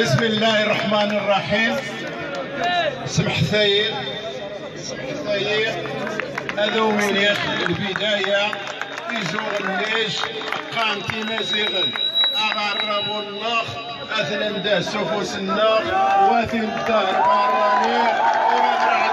بسم الله الرحمن الرحيم. سمح ثاير سمح ثاير هذا هو البداية. يجو الليش قانتي مزيغن أغرب النخ أثنم ده سفوس النخ واثن الدار. براني ورجع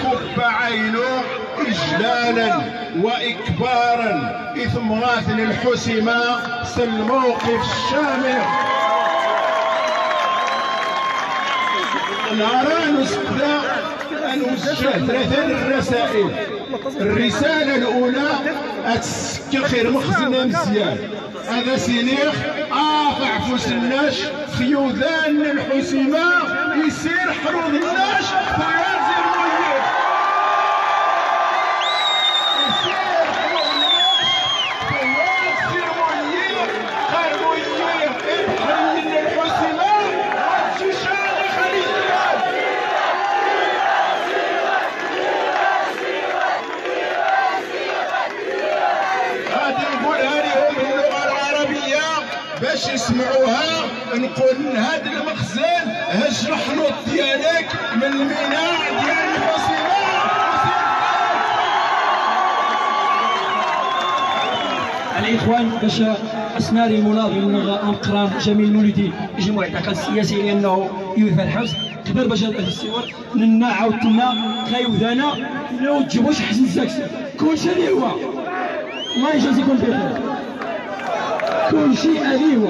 سخلكم بعينه إجلالا وإكبارا. إثمرات للحسمة الموقف الشامل. نهاران وستة نوجه ثلاثة الرسائل. الرسالة الأولى أتسكر خير مزيان. هذا سينيخ آفع فوسناش خيوذان الحسيمة يسير حروض الناش. باش يسمعوها نقول هاد المخزن هج الحنوط ديالك من الميناء ديال الحسيمه الإخوان باش اسناري المناضل القران جميل مولدي جموع الاعتقال السياسي لأنه يوفى الحبس. قبل باش هذا السيور ننا عاودتنا غايودانا لو تجيبوش حسن الساكسي كلشي اللي هو. الله يجازيكم بخير. كلشي اللي هو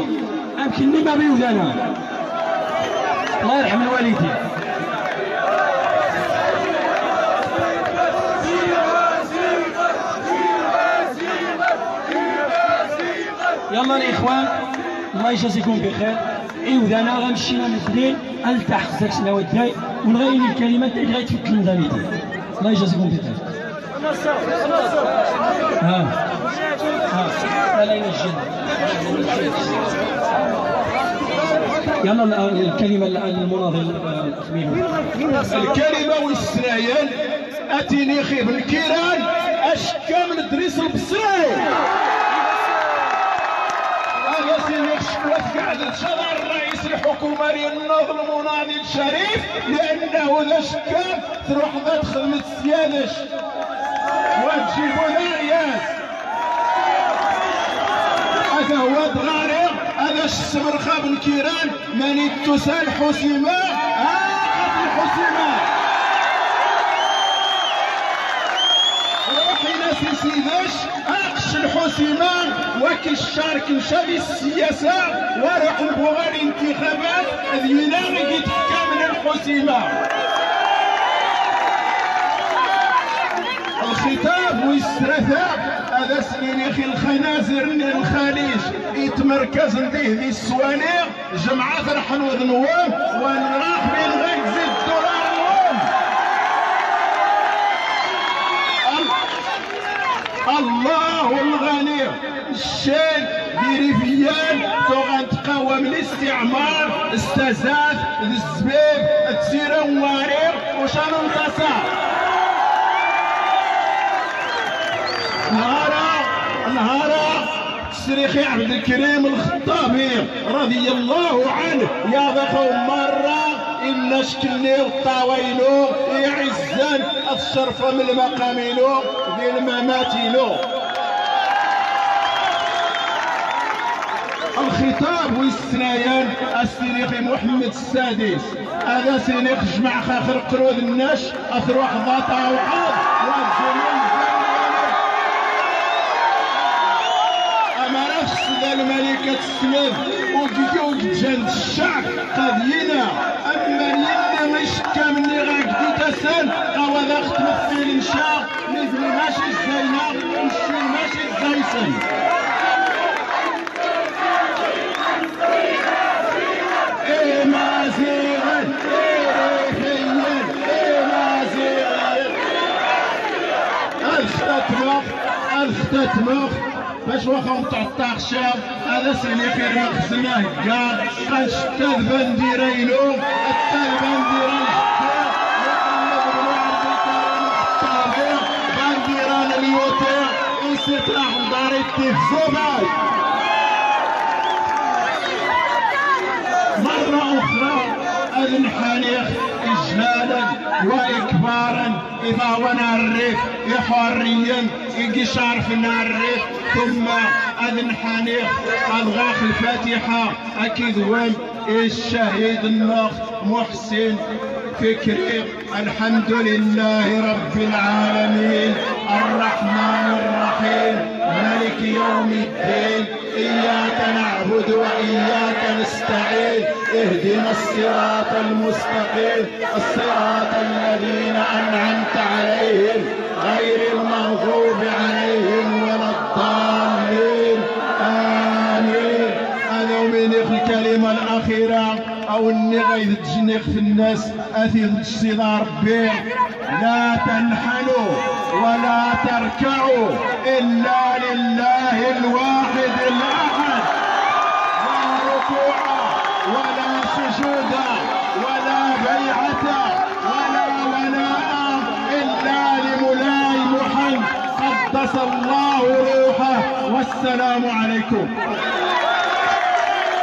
يمكنني ما بيودانا الله يرحم الوالدين. يلا الإخوان الله يجازيكم بخير. إيوا أنا غنمشينا الاثنين التحق ذاك السنوات الجاي ونغير الكلمات اللي غيتفك لنا الله يجازيكم بخير. ها. ها. علينا الجنة يلا ال- الكلمة المناضل الأخمين الكلمة والسرايان اتيني خيب الكيران اشكى من ادريس البصري؟ هذا سيدي شكوى قاعد شرع الرئيس الحكومة للناظر المناضل الشريف؟ لأنه ذا تروح ذا خدمة السيادش وتجيبوا رياس هذا هو دغاري هذا السمر خاب كيران ماني تسال حسيمة. آخذ الحسيمة روحي ناس سيداش أقش الحسيمة وكي الشارك مشى السياسة. وروح نبغى الانتخابات ذينا كامل الحسيمة. الخطاب والثلاثاء هذا سنينيخي الخنازر من الخليج يتمركز نديه ذي السوانير جمعة فرحن وذنوام ونراح بين غير زيد دولار اليوم الله الغني. الشان بريفيان توغان تقاوم الاستعمار. استزاد الزبيب تسير وارير وشان انتصر سريخي عبد الكريم الخطابي رضي الله عنه. يا ذا مرة إلا شكلني الطاويلو يعزن الشرف من المقامينو ذي المماتينو الخطاب والسنايان السينيخي محمد السادس. هذا سينيخ جمع خاخر قرود النش اثروح ضاطا وعاد. والجميل الملكة السماء وكيكو جند الشعب قضينا. أما لنا مش كامني غاك تسال أو ذا تمثل انشاء مثل ماشي الزينة والشي ماشي الزيسن. إيه ما زيغن إيه باش واخا متعطى خشاب هذا سيني خير ما كاع غنشتا البنديرينو حتى البنديرين بانديران اليوتير وسيت راح نداري التلفزيون مرة إذا ونعرف حريا إنكشار في الريف ثم أذن حنيخ أضغاق الفاتحة. أكيد وين؟ الشهيد النخ محسن فكري. الحمد لله رب العالمين. الرحمن الرحيم. ملك يوم الدين. إياك نعبد وإياك نستعين. اهدنا الصراط المستقيم. الصراط الذين أنعمت عليهم. غير المغضوب عليهم ولا الضالين. آمين. أنا من الكلمة الأخيرة. أو اللي غيتجنق في الناس. أثير اجتنا ربي لا تنحنوا. ولا تركعوا إلا لله الواحد الأحد. لا ركوع ولا سجود ولا بيعة ولا ولاء إلا لمولاي محمد قدس الله روحه. والسلام عليكم.